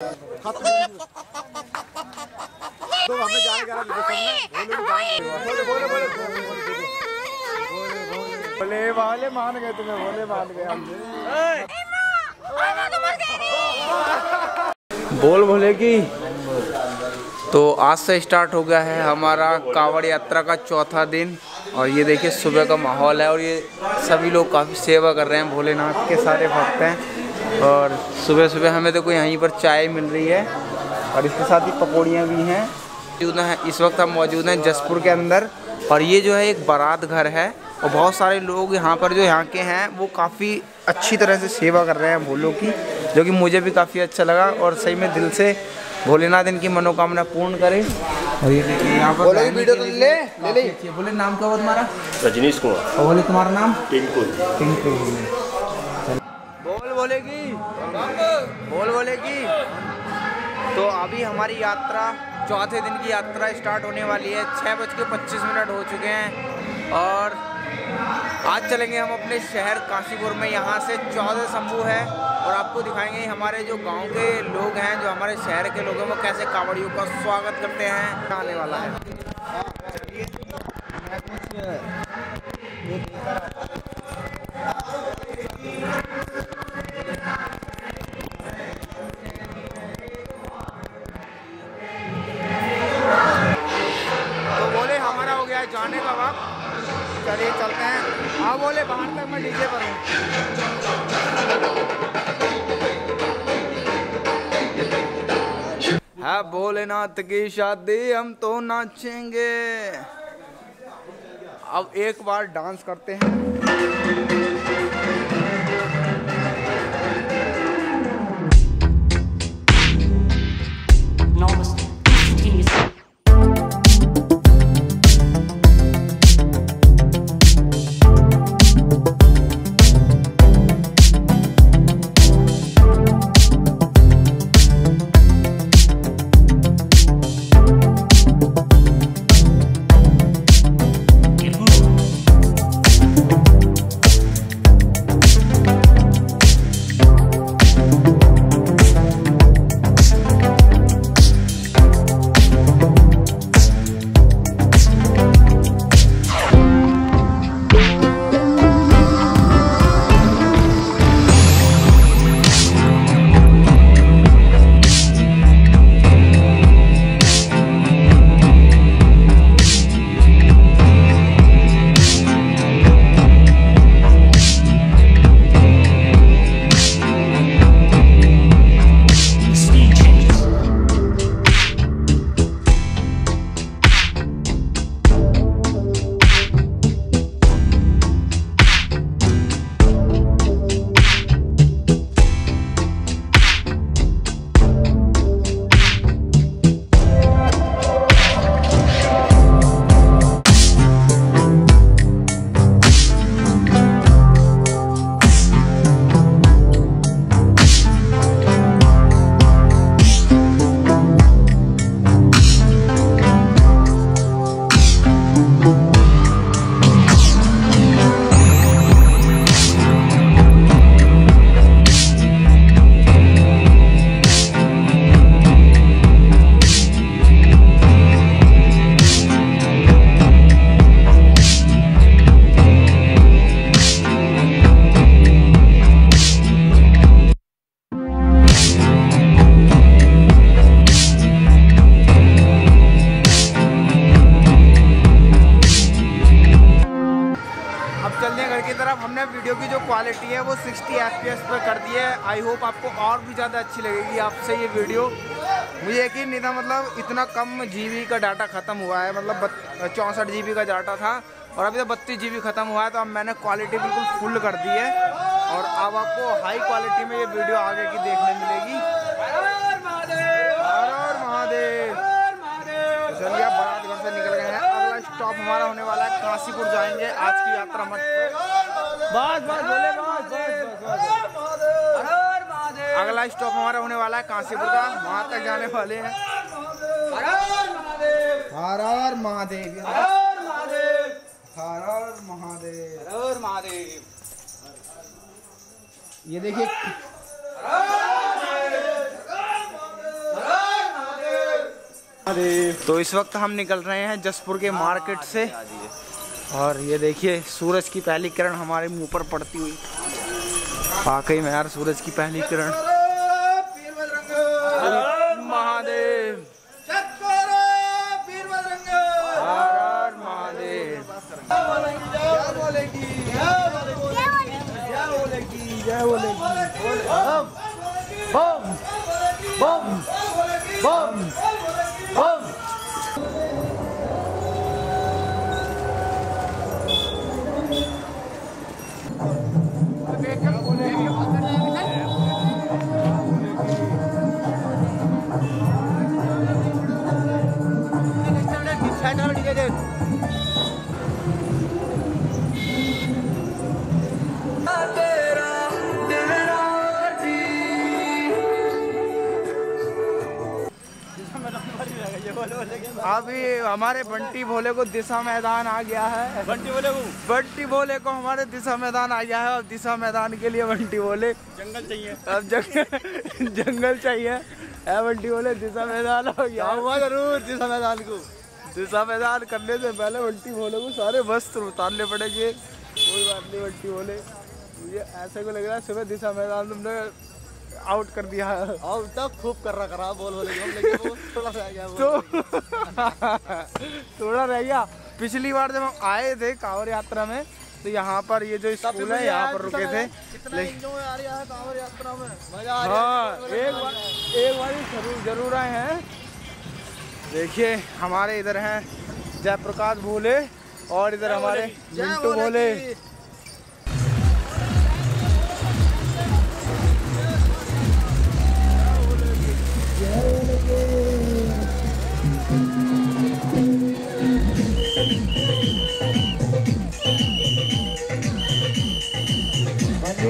तो बोले वाले मान गए तुम्हें बोले मान गए बोल बोले की तो आज से स्टार्ट हो गया है हमारा कांवड़ यात्रा का चौथा दिन और ये देखिए सुबह का माहौल है और ये सभी लोग काफ़ी सेवा कर रहे हैं भोलेनाथ के सारे भक्त हैं और सुबह सुबह हमें तो कोई यहीं पर चाय मिल रही है और इसके साथ ही पकौड़ियाँ भी हैं। मौजूद हैं इस वक्त हम मौजूद हैं जसपुर के अंदर और ये जो है एक बारात घर है और बहुत सारे लोग यहाँ पर जो यहाँ के हैं वो काफ़ी अच्छी तरह से सेवा कर रहे हैं भोलों की जो कि मुझे भी काफ़ी अच्छा लगा और सही में दिल से भोलेनाथ इनकी मनोकामना पूर्ण करें। और ये देखिए यहाँ पर बोले वीडियो तो ले ले ले। बोले नाम क्या हुआ तुम्हारा? रजनीश कुमार। और बोले तुम्हारा नाम? टिंकू टिंकू बोल बोलेगी। बोल बोलेगी। तो अभी हमारी यात्रा, चौथे दिन की यात्रा स्टार्ट होने वाली है। छः बज के पच्चीस मिनट हो चुके हैं। और आज चलेंगे हम अपने शहर काशीपुर में। यहाँ से चौदह शंभू है। और आपको दिखाएँगे हमारे जो गाँव के लोग हैं, जो हमारे शहर के लोग हैं, वो कैसे कांवड़ियों का स्वागत करते हैं। आने वाला है। चलिए चलते हैं। हाँ बोले बाहर तक मैं डीजे पर हूँ। है भोलेनाथ की शादी, हम तो नाचेंगे। अब एक बार डांस करते हैं। चलते हैं घर की तरफ़। हमने वीडियो की जो क्वालिटी है, वो 60 एफ़ पर कर दी है। आई होप आपको और भी ज़्यादा अच्छी लगेगी आपसे ये वीडियो। मुझे यकीन नहीं था मतलब इतना कम जीबी का डाटा ख़त्म हुआ है। मतलब चौंसठ जीबी का डाटा था और अभी तो बत्तीस जीबी ख़त्म हुआ है तो अब मैंने क्वालिटी बिल्कुल फुल कर दी है। और अब आपको हाई क्वालिटी में ये वीडियो आगे की देखने मिलेगी। स्टॉप हमारा होने वाला है काशीपुर जाएँगे। आज की यात्रा मत बस बस बोले बस बस बस अगला स्टॉप हमारा होने वाला है काशीपुर का। वहाँ तक जाने वाले हैं। हर हर महादेव। हर हर महादेव। ये देखिए। तो इस वक्त हम निकल रहे हैं जसपुर के मार्केट से। और ये देखिए सूरज की पहली किरण हमारे मुँह पर पड़ती हुई। वाकई में यार सूरज की पहली किरण। महादेव। हर हर महादेव अभी हमारे बंटी भोले को दिशा मैदान आ गया है। बंटी भोले को? बंटी भोले को हमारे दिशा मैदान आ गया है और दिशा मैदान के लिए बंटी भोले जंगल चाहिए। अब जंगल जंगल चाहिए। है बंटी भोले दिशा मैदान हो गया। आऊँगा ज़रूर दिशा मैदान को? दिशा मैदान करने से पहले बंटी भोले को सारे वस्त्र उतारने पड़ेंगे। कोई बात नहीं बंटी भोले। मुझे ऐसे को लग रहा है सुबह दिशा मैदान तुमने आउट कर दिया। और तब खूब कर रहा करा बोल बोले हम लेकिन थोड़ा आ गया तो थोड़ा रह गया। पिछली बार जब हम आए थे कांवर यात्रा में तो यहाँ पर ये जो स्कूल है यहाँ पर रुके थे। है यात्रा में। मज़ा हाँ एक बार एक बार ज़रूर ज़रूर आए हैं। देखिए हमारे इधर हैं जयप्रकाश भोले और इधर हमारे जय मिंटू भोले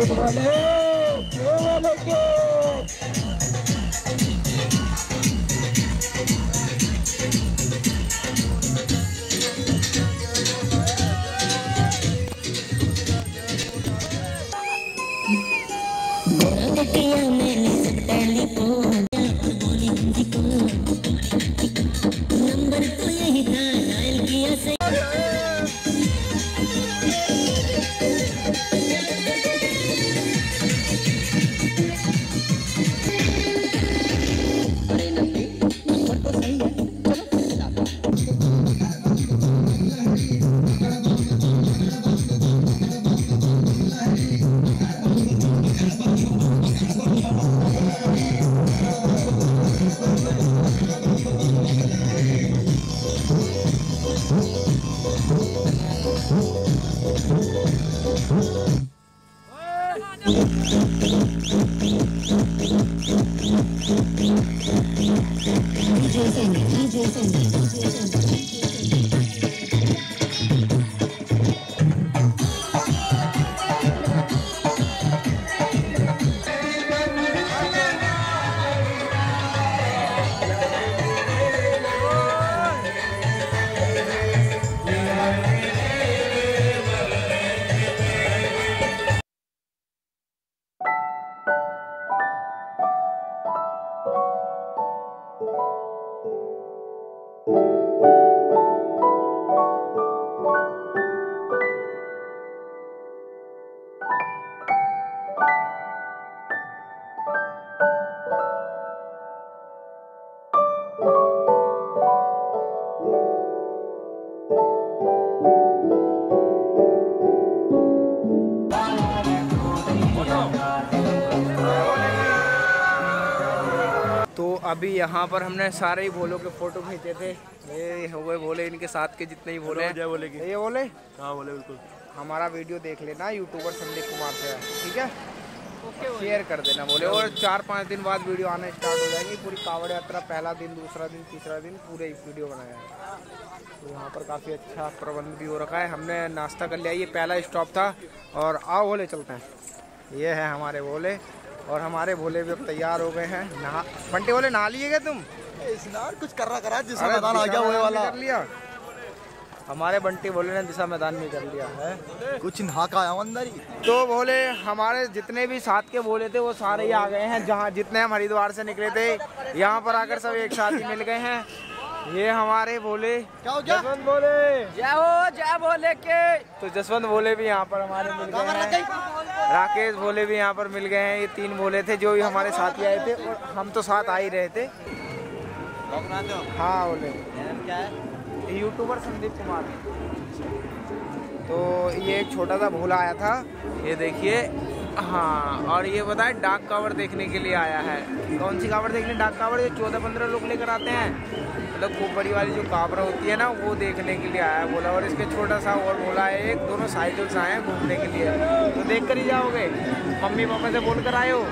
की। 23人23人23人 यहाँ पर हमने सारे ही भोलों के फ़ोटो खींचे थे। ये हुए भोले इनके साथ के जितने ही भोले जय बोले की। ये बोले हाँ बोले बिल्कुल। हमारा वीडियो देख लेना यूट्यूबर संदीप कुमार से। ठीक है? शेयर कर देना बोले और चार पाँच दिन बाद वीडियो आना स्टार्ट हो जाएँगी। पूरी कावड़ यात्रा पहला दिन दूसरा दिन तीसरा दिन पूरे वीडियो बनाया है। तो यहाँ पर काफ़ी अच्छा प्रबंध भी हो रखा है। हमने नाश्ता कर लिया। ये पहला स्टॉप था। और आओ बोले चलते हैं। ये है हमारे बोले और हमारे भोले भी अब तैयार हो गए हैं। नहा बंटे बोले नहा लिए तुम? स्नान कुछ कर रहा करा अरे मैदान आ गया वो वाला। कर लिया। हमारे बंटी भोले ने दिशा मैदान में कर लिया है। कुछ नहा का आया अंदर ही। तो बोले हमारे जितने भी साथ के बोले थे वो सारे ही आ गए हैं। जहाँ जितने हम हरिद्वार से निकले थे यहाँ पर आकर सब एक साथ ही मिल गए हैं। ये हमारे क्या हो गया? जसवंत भोले। जय हो जय भोले के। तो जसवंत भोले भी यहाँ पर हमारे मिल गए राकेश भोले भी यहाँ पर मिल गए हैं ये तीन भोले थे जो भी हमारे साथी आए थे और हम तो साथ आ ही रहे थे। हाँ बोले। क्या है यूट्यूबर संदीप कुमार। तो ये एक छोटा सा भोला आया था ये देखिए। हाँ और ये बताए डाक कावड़ देखने के लिए आया है। कौन सी कावड़ देखने? डाक कावड़ ये चौदह पंद्रह लोग लेकर आते हैं। मतलब बड़ी वाली जो काबरा होती है ना वो देखने के लिए आया बोला और इसके छोटा सा और बोला है एक दोनों साइकिल से आए हैं घूमने के लिए। तो देख कर ही जाओगे। मम्मी पापा से बोल कर आए हो?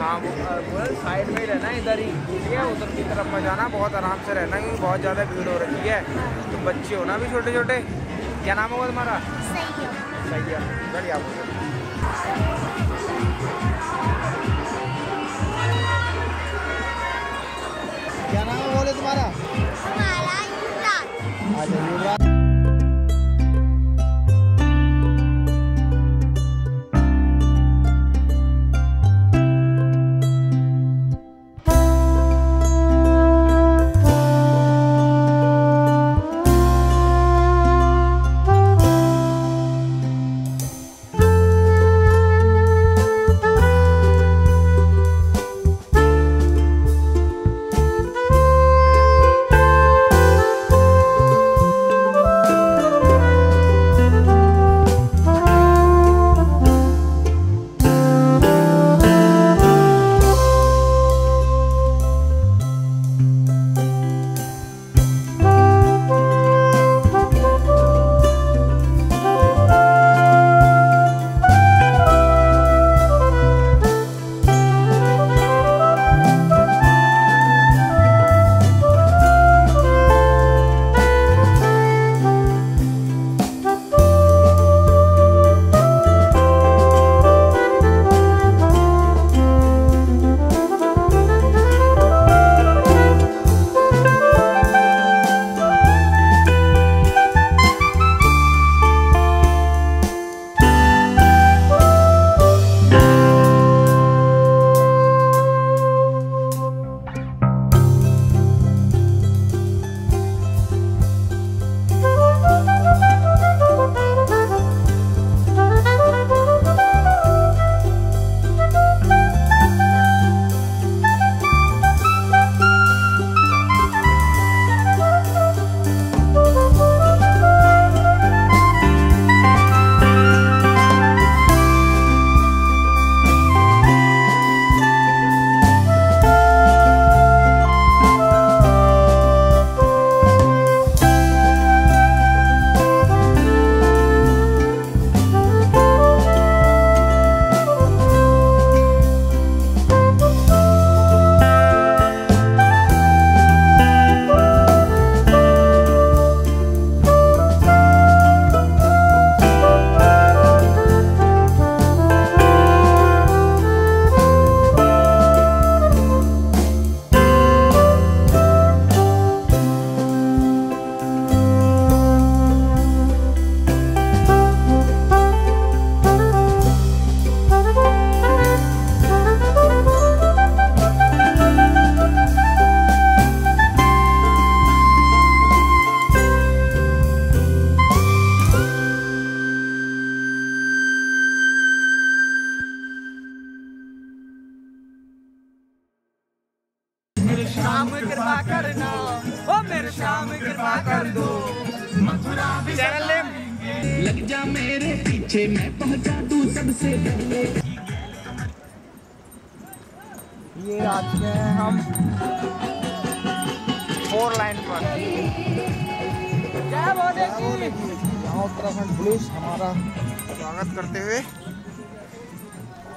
हाँ वो बोला साइड में ही रहना इधर ही। ठीक है उधर की तरफ़ मत जाना बहुत आराम से रहना क्योंकि बहुत ज़्यादा भीड़ हो रखी है। तो बच्चे हो ना भी छोटे छोटे क्या नाम होगा तुम्हारा? सही है बढ़िया बोलो बोले तुम्हारा? अच्छा युवराज।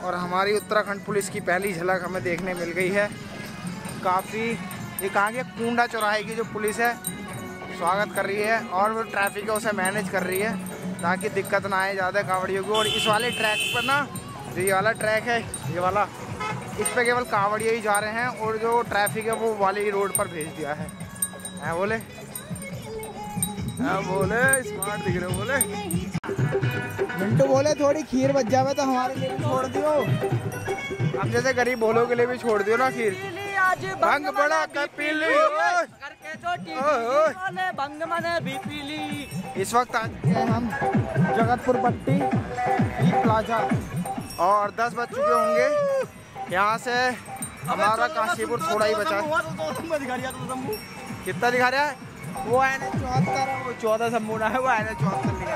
और हमारी उत्तराखंड पुलिस की पहली झलक हमें देखने मिल गई है। काफ़ी, ये कहाँ की कूंडा चौराहे की जो पुलिस है, स्वागत कर रही है और वो ट्रैफ़िक है, उसे मैनेज कर रही है ताकि दिक्कत ना आए ज़्यादा कांवड़ियों को। और इस वाले ट्रैक पर ना, जो ये वाला ट्रैक है, ये वाला, इस पर केवल कांवड़िए ही जा रहे हैं और जो ट्रैफ़िक है, वो वाले ही रोड पर भेज दिया है। हैं, बोले? हैं, बोले? स्मार्ट दिख रहे बोले? मिंटू बोले थोड़ी खीर बच जावे तो हमारे लिए भी छोड़ दियो। अब जैसे गरीब बोलो के लिए भी छोड़ दियो ना खीर। भंग बड़ा कर पी ली ओए। इस वक्त आ हम जगतपुर पट्टी ई प्लाजा और 10 बज चुके होंगे। यहाँ से हमारा काशीपुर थोड़ा ही बचा। है कितना दिखा रहा है? वो है ना चौहत्तर वो चौदह सम्पूर्ण है वो है ना चौहत्तर लिखा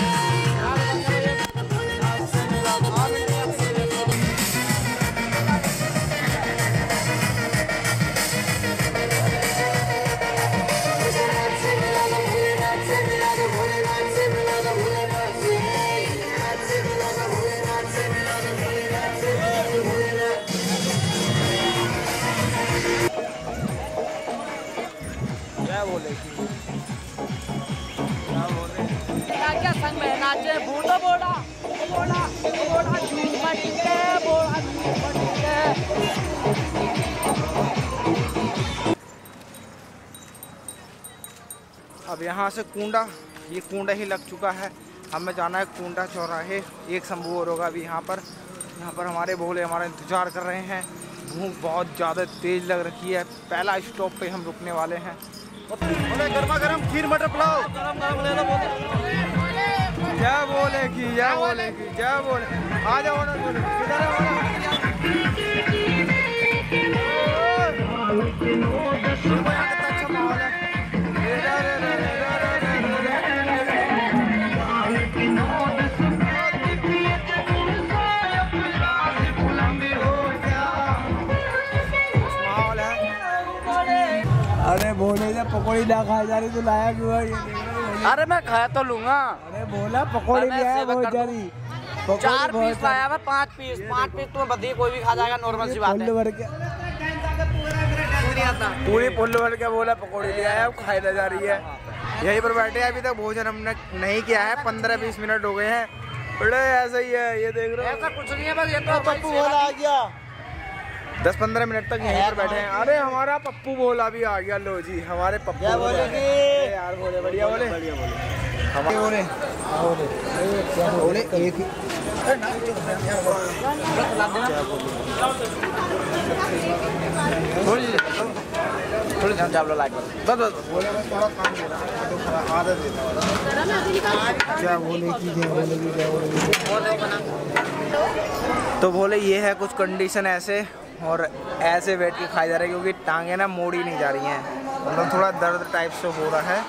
से कूंडा ये कुंडा ही लग चुका है। हमें जाना है कूंडा चौराहे एक शंभू और होगा अभी यहाँ पर। यहाँ पर हमारे भोले हमारा इंतज़ार कर रहे हैं। भूख बहुत ज़्यादा तेज़ लग रखी है। पहला स्टॉप पे हम रुकने वाले हैं। बोले गर्मा गर्म खीर मटर पुलाव। क्या बोलेगी क्या बोलेगी क्या बोले? आ जाओ ऑर्डर बोले किधर है पकौड़ी ना खाई जा रही तो लाया क्यों है? ये देख रहे हो? अरे मैं खाया तो लूँगा। अरे बोला पकौड़ी आया सेवा बहुत। जारी चार पीस लाया मैं पाँच पीस पाँच पीस तुम्हें बदी कोई भी खा जाएगा नॉर्मल सी बात है। भर के पूरी पुल भर के बोला पकौड़ी ले आया अब खाई जा रही है। यहीं पर बैठे अभी तक भोजन हमने नहीं किया है पंद्रह बीस मिनट हो गए हैं। बड़े ऐसा ही है ये देख रहे हो। ऐसा कुछ नहीं है बस ये तो पप्पू बोला आ गया। दस पंद्रह मिनट तक यहीं पर बैठे हैं। अरे हमारा पप्पू बोला भी आ गया। लो जी हमारे पप्पू बोला। यार बोले बढ़िया बोले। हमारे बोले? बोले? एक थोड़ी थोड़ी ध्यान चावल लाइक बस बस बोले बस थोड़ा काम दे रहा तो थोड़ा आदत देता क्या बोले की क्या बोले की क्या बोले? तो बोले ये है कुछ कंडीशन ऐसे। और ऐसे बैठ के खाई जा रहा है क्योंकि टांगे ना मोड़ ही नहीं जा रही हैं। मतलब थोड़ा दर्द टाइप से हो रहा है।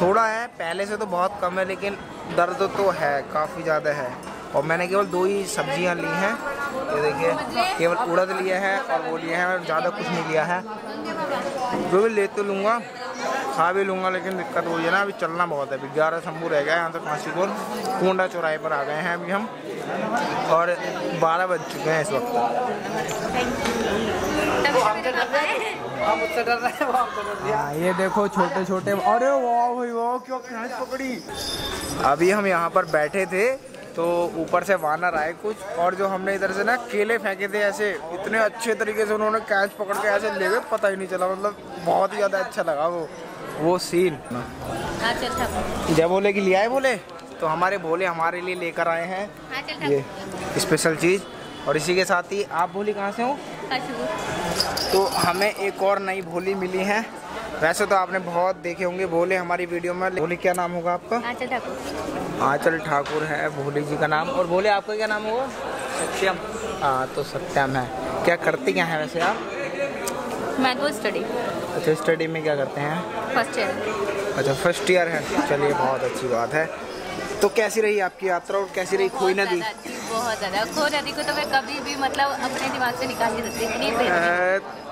थोड़ा है, पहले से तो बहुत कम है, लेकिन दर्द तो है, काफ़ी ज़्यादा है। और मैंने केवल दो ही सब्ज़ियाँ ली हैं। ये देखिए, केवल उड़द लिया है और वो लिया है और ज़्यादा कुछ नहीं लिया है। जो भी ले तो लूँगा खा भी लूँगा लेकिन दिक्कत वही है ना अभी चलना बहुत है। अभी ग्यारह शंभू रह गया यहाँ तक काशीपुर कोंडा चौराहे पर आ गए हैं अभी हम और बारह बज चुके हैं इस वक्त। हैं हाँ, ये देखो छोटे छोटे अरे वाह वाह क्या पकड़ी। अभी हम यहाँ पर बैठे थे तो ऊपर से वानर आए कुछ और जो हमने इधर से ना केले फेंके थे ऐसे इतने अच्छे तरीके से उन्होंने कैच पकड़ के ऐसे ले गए पता ही नहीं चला मतलब बहुत ही ज़्यादा अच्छा लगा वो। वो सीन। जब बोले कि लिया है बोले तो हमारे भोले हमारे लिए लेकर आए हैं ये स्पेशल चीज़। और इसी के साथ ही आप भोली कहाँ से हो? तो हमें एक और नई भोली मिली है। वैसे तो आपने बहुत देखे होंगे भोले हमारी वीडियो में। भोली क्या नाम होगा आपका? आंचल ठाकुर है भोले जी का नाम। और भोले आपका क्या नाम होगा? सत्यम। हाँ तो सत्यम है। क्या करते क्या है वैसे आप? मैं तो स्टडी अच्छा स्टडी में क्या करते हैं? फ़र्स्ट ईयर अच्छा फ़र्स्ट ईयर है। चलिए बहुत अच्छी बात है। तो कैसी रही आपकी यात्रा और कैसी रही खोई नदी? बहुत ज़्यादा। खो नदी को तो मैं कभी भी मतलब अपने दिमाग से निकाल नहीं सकती। इतनी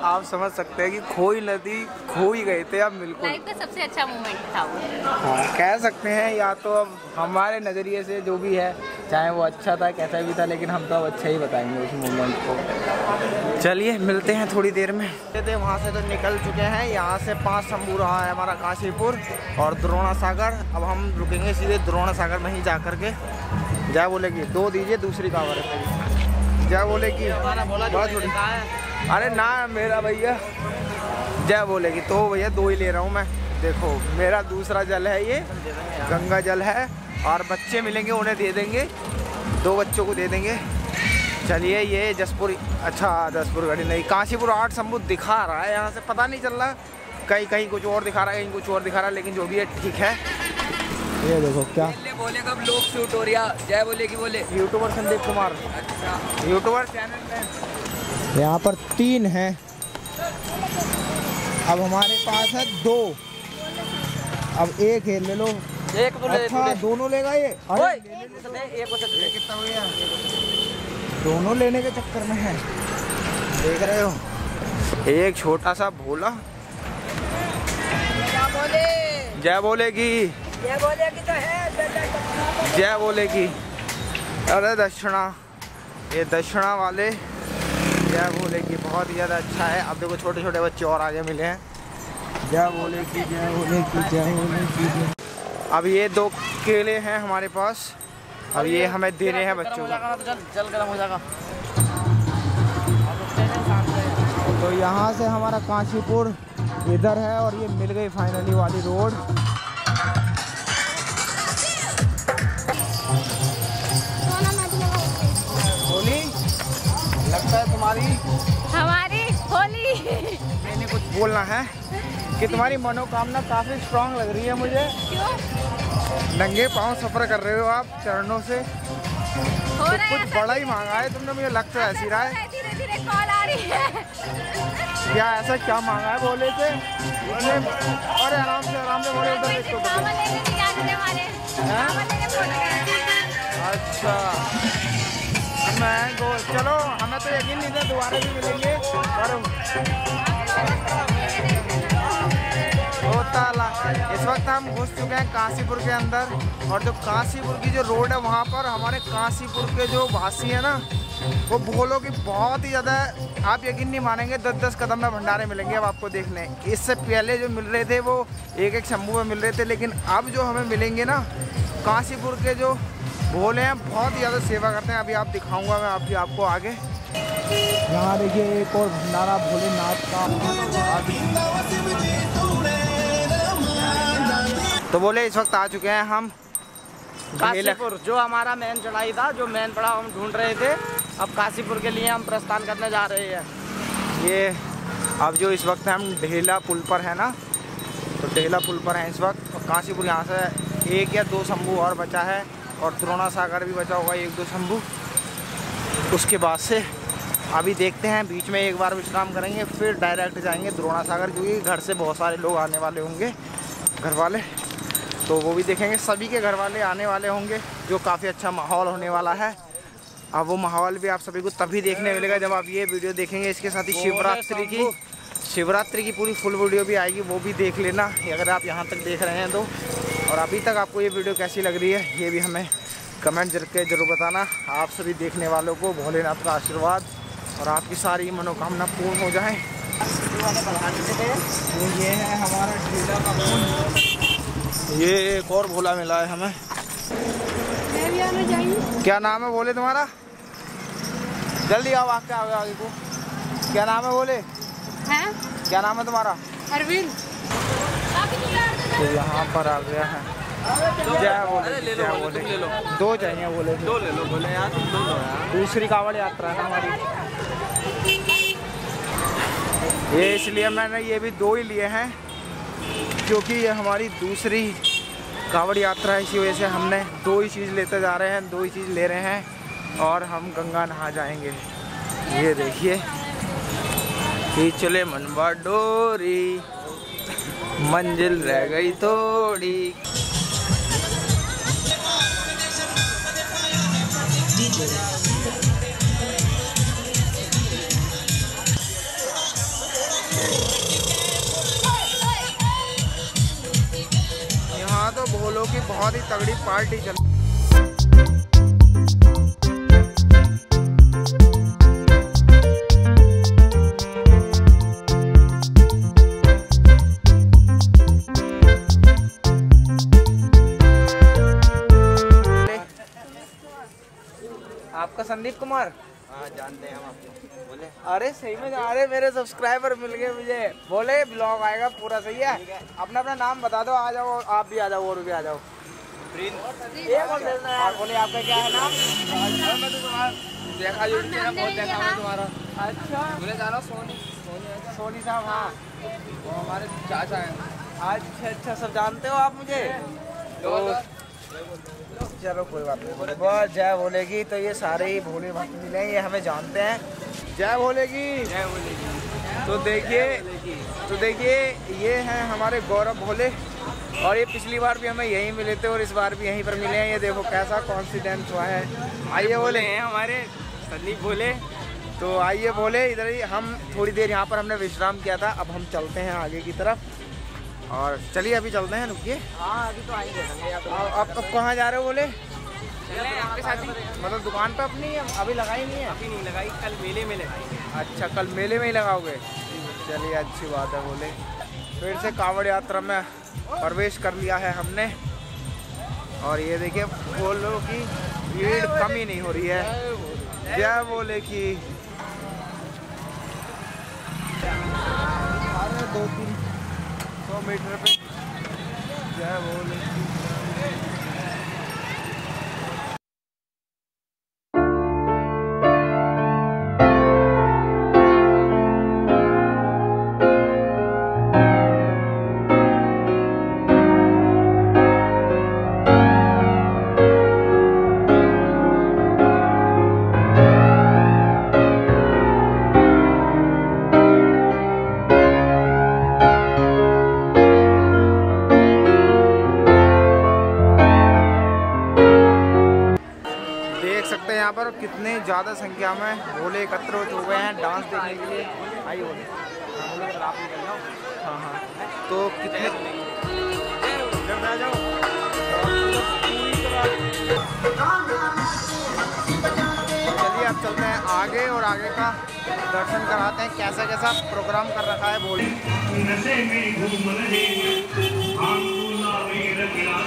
आप समझ सकते हैं कि खोई नदी खो ही गए थे अब बिल्कुल। लाइफ का सबसे अच्छा मोमेंट था वो। हाँ कह सकते हैं या तो अब हमारे नज़रिए से जो भी है चाहे वो अच्छा था कैसा भी था लेकिन हम तो अब अच्छा ही बताएँगे उस मोमेंट को। चलिए मिलते हैं थोड़ी देर में। थे वहाँ से तो निकल चुके हैं यहाँ से पाँच शंभू रहा है हमारा काशीपुर और द्रोणा सागर अब हम रुकेंगे सीधे द्रोणा सागर में ही जा कर के। जय बोलेगी दो दीजिए दूसरी कावर जय बोलेगी बहुत छोटी अरे ना मेरा भैया। जय बोलेगी। तो भैया दो ही ले रहा हूँ मैं। देखो मेरा दूसरा जल है ये। गंगा जल है। और बच्चे मिलेंगे उन्हें दे देंगे। दो बच्चों को दे देंगे। चलिए ये जसपुर अच्छा जसपुर गढ़ी नहीं काशीपुर आठ शंभू दिखा रहा है यहाँ से। पता नहीं चल रहा। कहीं कहीं कुछ और दिखा रहा है कहीं कुछ और दिखा रहा है लेकिन जो भी है ठीक है। ये देखो क्या? बोले कब लोग शूट हो रहा जय बोले की बोले। यूट्यूबर संदीप कुमार। अच्छा। यूट्यूबर चैनल में। यहाँ पर तीन हैं। अब हमारे पास है दो। अब एक है ले लो। एक तो ले अच्छा दोनों लेगा ये? अरे दोनों लेने के चक्कर में है। देख रहे हो? एक छोटा सा भोला। जय बोलेगी। ये बोले कि तो है जय बोलेगी। अरे दक्षिणा ये दक्षिणा वाले जय बोलेगी बहुत ही ज़्यादा अच्छा है। अब देखो छोटे छोटे बच्चे और आगे मिले हैं। जय बोलेगी जय बोलेगी जय बोलेगी जय अब ये दो केले हैं हमारे पास। अब ये हमें देने हैं बच्चों को। हो तो यहाँ से हमारा कांचीपुर इधर है और ये मिल गई फाइनली वाली रोड हमारी होली। मैंने कुछ बोलना है कि तुम्हारी मनोकामना काफ़ी स्ट्रांग लग रही है मुझे। क्यों? नंगे पाँव सफ़र कर रहे हो आप चरणों से। हो रहा कुछ बड़ा ही मांगा है तुमने मुझे लग तो ऐसी रहा है। धीरे धीरे कॉल आ रही है। क्या ऐसा क्या मांगा है बोले थे अरे आराम से आराम से बोले उधर देखो। अच्छा। गोल चलो, हमें तो यकीन नहीं था, दोबारा भी मिलेंगे। होता इस वक्त हम घुस चुके हैं काशीपुर के अंदर, और जो काशीपुर की जो रोड है, वहाँ पर हमारे काशीपुर के जो भाषी है ना, वो भोलों की बहुत ही ज़्यादा, आप यकीन नहीं मानेंगे दस दस कदम में भंडारे मिलेंगे अब आपको देखने। इससे पहले जो मिल रहे थे, वो एक एक शंभू में मिल रहे थे, लेकिन अब जो हमें मिलेंगे ना, काशीपुर के जो भोले हैं बहुत ही ज़्यादा सेवा करते हैं। अभी आप दिखाऊँगा मैं अभी आपको आगे। यहाँ देखिए एक और भंडारा भोलेनाथ का तो बोले इस वक्त आ चुके हैं हम काशीपुर जो हमारा मेन चढ़ाई था जो मेन पड़ाव हम ढूंढ रहे थे अब काशीपुर के लिए हम प्रस्थान करने जा रहे हैं। ये अब जो इस वक्त हम ढेला पुल पर है ना तो ढेला पुल पर हैं इस वक्त और काशीपुर यहाँ से एक या दो शंभू और बचा है। और द्रोणा सागर भी बचा होगा एक दो शंभू। उसके बाद से अभी देखते हैं बीच में एक बार विश्राम करेंगे फिर डायरेक्ट जाएँगे द्रोणा सागर क्योंकि घर से बहुत सारे लोग आने वाले होंगे घर वाले तो वो भी देखेंगे सभी के घर वाले आने वाले होंगे जो काफ़ी अच्छा माहौल होने वाला है। अब वो माहौल भी आप सभी को तभी देखने मिलेगा जब आप ये वीडियो देखेंगे इसके साथ ही शिवरात्रि की शिवरात्रि की पूरी फुल वीडियो भी आएगी वो भी देख लेना अगर आप यहाँ तक देख रहे हैं तो। और अभी तक आपको ये वीडियो कैसी लग रही है ये भी हमें कमेंट करके ज़रूर बताना। आप सभी देखने वालों को भोलेनाथ का आशीर्वाद और आपकी सारी मनोकामना पूर्ण हो जाए। तो ये है हमारा ढीला का ये एक और भोला मिला है हमें। क्या नाम है बोले तुम्हारा? जल्दी आओ आगे आओ आगे को। क्या नाम है बोले हैं? क्या नाम है तुम्हारा? अरविंद। तो यहाँ पर आ गया है। जय बोले जय बोले दो चाहिए बोले दो ले लो बोले यार दो दो यार दूसरी कावड़ यात्रा है ना हमारी। ये इसलिए मैंने ये भी दो ही लिए हैं क्योंकि ये हमारी दूसरी कावड़ यात्रा है इसी वजह से हमने दो ही चीज़ लेते जा रहे हैं दो ही चीज़ ले रहे हैं और हम गंगा नहा जाएँगे। ये देखिए चले मनवा डोरी। मंजिल रह गई थोड़ी। यहाँ तो बोलो कि बहुत ही तगड़ी पार्टी चल आपका संदीप कुमार? हाँ जानते हैं हम आपको। बोले। अरे सही में अरे मेरे सब्सक्राइबर मिल गए मुझे। बोले ब्लॉग आएगा पूरा सही है? अपना अपना नाम बता दो आ जाओ आप भी आ जाओ और भी आ जाओ। है। बोले आपका क्या है नाम? देखा जो बहुत देखा मैं तुम्हारा। अच्छा। बोले जाना सोनी। सोनी साहब हाँ। वो हमारे चाचा हैं। अच्छा अच्छा सब जानते हो आप मुझे? तो चलो कोई बात नहीं बोले बस जय बोलेगी तो ये सारे ही भोले भक्त मिले हैं, ये हमें जानते हैं। जय बोलेगी। जय बोलेगी। तो देखिए तो देखिए ये हैं हमारे गौरव भोले और ये पिछली बार भी हमें यहीं मिले थे और इस बार भी यहीं पर मिले हैं। ये देखो कैसा कॉन्फिडेंस हुआ है। आइए बोले। हैं हमारे संदीप भोले। तो आइए बोले इधर ही हम थोड़ी देर यहाँ पर हमने विश्राम किया था अब हम चलते हैं आगे की तरफ़। और चलिए अभी चलते हैं रुकिए। हाँ अभी तो आएँगे अब अब कहाँ जा रहे हो बोले? आपके साथ ही। मतलब दुकान पे अपनी अभी लगाई नहीं है? अभी नहीं लगाई कल मेले में लगाई। अच्छा कल मेले में ही लगाओगे? चलिए अच्छी बात है बोले। फिर से कांवड़ यात्रा में प्रवेश कर लिया है हमने। और ये देखिए बोलो की भीड़ कम ही नहीं हो रही है। जय बोले की अरे दो तीन सौ मीटर पे। जय की संख्या में भोले एकत्र हो गए हैं डांस देखने के लिए। आइए बोले। हाँ, आप हाँ हाँ। तो कितने चलिए अब चलते हैं आगे और आगे का दर्शन कराते हैं। कैसा कैसा प्रोग्राम कर रखा है भोले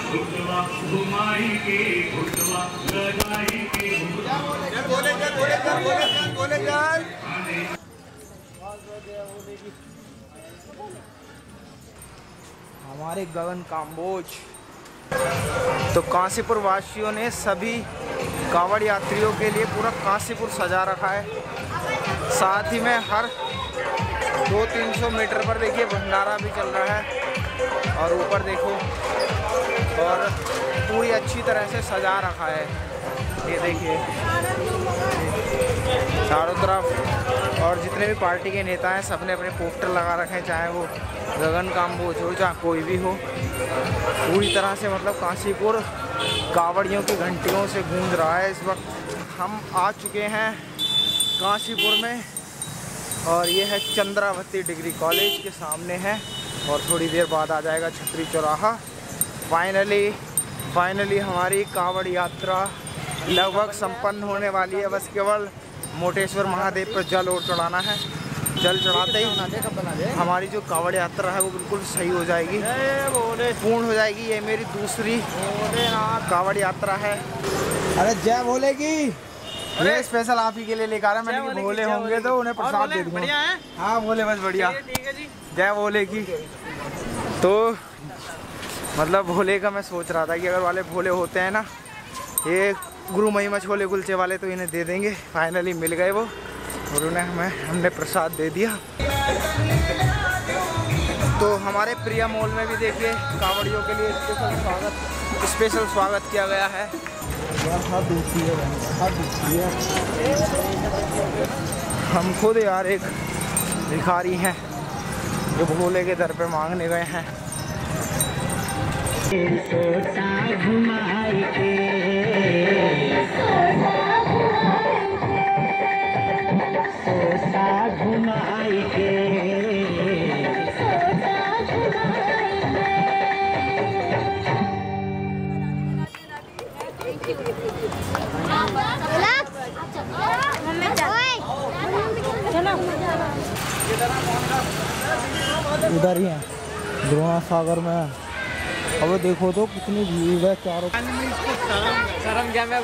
घुटवा घुमाई के, घुटवा लगाई के। बोले बोले बोले बोले हमारे गगन काम्बोज। तो काशीपुर वासियों ने सभी कांवड़ यात्रियों के लिए पूरा काशीपुर सजा रखा है। साथ ही में हर दो तीन सौ मीटर पर देखिए भंडारा भी चल रहा है। और ऊपर देखो और पूरी अच्छी तरह से सजा रखा है। ये देखिए। चारों तरफ़ और जितने भी पार्टी के नेता हैं, सबने अपने पोस्टर लगा रखे हैं, चाहे वो गगन काम्बोज हो चाहे कोई भी हो। पूरी तरह से मतलब काशीपुर कावड़ियों की घंटियों से गूंज रहा है इस वक्त। हम आ चुके हैं काशीपुर में और ये है चंद्रावती डिग्री कॉलेज के सामने है और थोड़ी देर बाद आ जाएगा छतरी चौराहा। फाइनली फाइनली हमारी कांवड़ यात्रा लगभग संपन्न होने वाली है। बस केवल मोटेश्वर महादेव पर जल और चढ़ाना है। जल चढ़ाते ही हमारी जो कांवड़ यात्रा है वो बिल्कुल सही हो जाएगी। पूर्ण हो जाएगी। ये मेरी दूसरी कांवड़ यात्रा है। अरे जय बोलेगी ये स्पेशल आप ही के लिए लेकर आ रहा मैंने भोले होंगे तो उन्हें प्रसाद दे दूँगा। हाँ? बोले बस बढ़िया। ठीक है जी। जय भोले की। तो मतलब भोले का मैं सोच रहा था कि अगर वाले भोले होते हैं ना, ये गुरु महिमा छोले कुलचे वाले तो इन्हें दे देंगे। फाइनली मिल गए वो और उन्हें हमें, हमने प्रसाद दे दिया। तो हमारे प्रिया मॉल में भी देखिए, कांवड़ियों के लिए स्पेशल स्वागत स्पेशल स्वागत किया गया है। हम खुद यार एक भिखारी हैं, जो भोले के दर पे मांगने गए हैं। इधर ही हैं द्रोणा सागर में। अब देखो तो कितनी भीड़ है चारों शर्म क्या मैं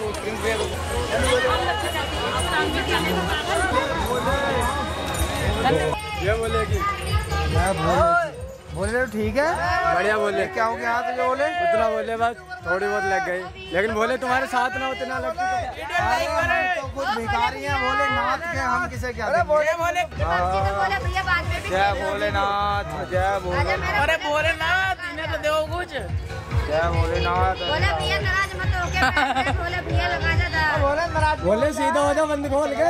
मैं भोले बोले तो ठीक है। बढ़िया बोले। क्या हो गया? हाथ जो बोले? उतना बोले बस थोड़ी बहुत लग गई। लेकिन बोले तुम्हारे साथ ना उतना लग तो अरे हम तो खुद भिखारी हैं। बोले नाथ के हम किसे क्या? बोले भैया बाद में भी जय भोलेनाथ। जय अरे भोलेनाथ तो दो कुछ बोले भैया नाराज़ मत होके बोले भैया लगा जा बोले सीधा हो जाओ बंद खोल के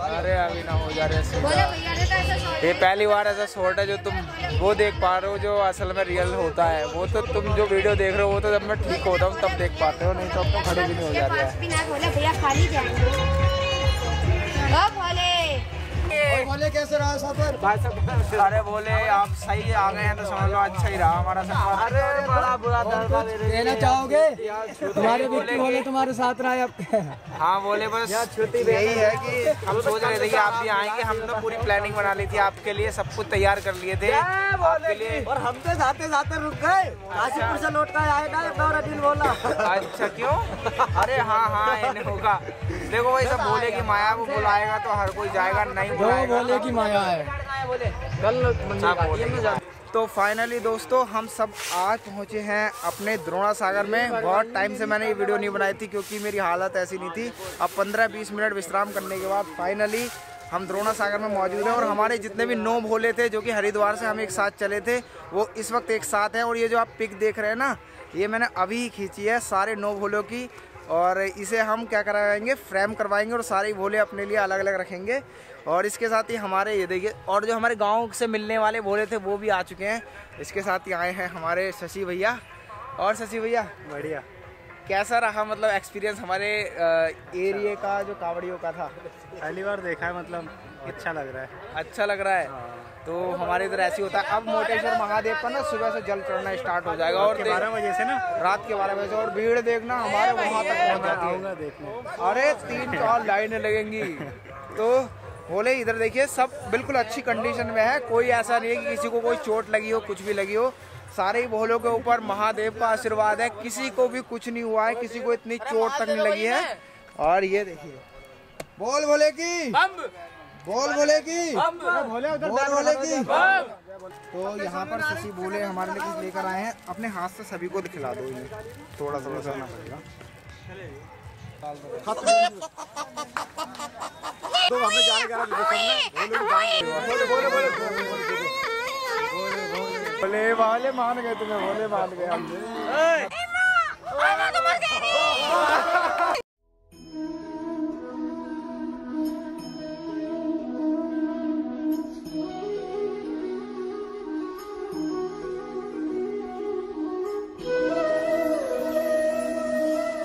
अरे अभी ना हो जा रहे बोले भैया ने तो ऐसे सोच ये पहली बार ऐसा शॉट है जो तुम वो देख पा रहे हो जो असल में रियल होता है वो तो तुम जो वीडियो देख रहे हो वो तो जब मैं ठीक होता हूँ तब देख पाते हो नहीं तो अब तो खड़े भी नहीं हो जा रहे बोले कैसे रहा सफ़र? अरे बोले आप सही आ गए हैं तो समझ लो अच्छा ही रहा हमारा सफ़र। अरे बड़ा बुरा देना चाहोगे? तुम्हारे व्यक्ति बोले तुम्हारे साथ रहा अब। हाँ बोले बस यही है कि हम सोच रहे थे कि आप भी आएँगे हम तो पूरी प्लानिंग बना ली थी आपके लिए सब कुछ तैयार कर लिए थे। आपके लिए और हम तो जाते जाते रुक गए। काशीपुर से लौट कर आए ना दौरा दिन बोला। अच्छा क्यों? अरे हाँ हाँ होगा। देखो भाई सब बोले की माया वो बुलाएगा तो हर कोई जाएगा नहीं वो बोले की माया है। तो फाइनली दोस्तों हम सब आज पहुँचे हैं अपने द्रोणा सागर में। बहुत टाइम से मैंने ये वीडियो नहीं बनाई थी क्योंकि मेरी हालत ऐसी नहीं थी। अब 15-20 मिनट विश्राम करने के बाद फाइनली हम द्रोणा सागर में मौजूद हैं और हमारे जितने भी नौ भोले थे जो कि हरिद्वार से हम एक साथ चले थे वो इस वक्त एक साथ हैं। और ये जो आप पिक देख रहे हैं ना ये मैंने अभी ही खींची है सारे नौ भोलों की। और इसे हम क्या करवाएँगे फ्रेम करवाएँगे और सारे भोले अपने लिए अलग अलग रखेंगे। और इसके साथ ही हमारे ये देखिए और जो हमारे गाँव से मिलने वाले बोले थे वो भी आ चुके हैं। इसके साथ ही आए हैं हमारे शशि भैया। और शशि भैया बढ़िया। कैसा रहा मतलब एक्सपीरियंस हमारे एरिया का जो कावड़ियों का था? पहली बार देखा है मतलब अच्छा लग रहा है। अच्छा लग रहा है? तो हमारे इधर ऐसे होता है। अब मोटेश्वर महादेव पर ना सुबह से जल चढ़ना स्टार्ट हो जाएगा। और बारह बजे से ना? रात के बारह बजे से। और भीड़ देखना हमारे वहाँ तक पहुँच जाती है। देखने। अरे तीन चार लाइनें लगेंगी। तो बोले इधर देखिए सब बिल्कुल अच्छी कंडीशन में है। कोई ऐसा नहीं है कि किसी को कोई चोट लगी हो कुछ भी लगी हो। सारे ही भोलों के ऊपर महादेव का आशीर्वाद है। किसी को भी कुछ नहीं हुआ है किसी को इतनी चोट तक नहीं लगी है। और ये देखिए। बोल बोले की। बोल बोले की। बोले बोल की। तो यहाँ पर शशि बोले हमारे लिए कुछ लेकर आए हैं। अपने हाथ से सभी को खिला दो ये। थोड़ा सा करना पड़ेगा। तो हमें बोले वाले मान गए तुम्हें बोले मान गए हमसे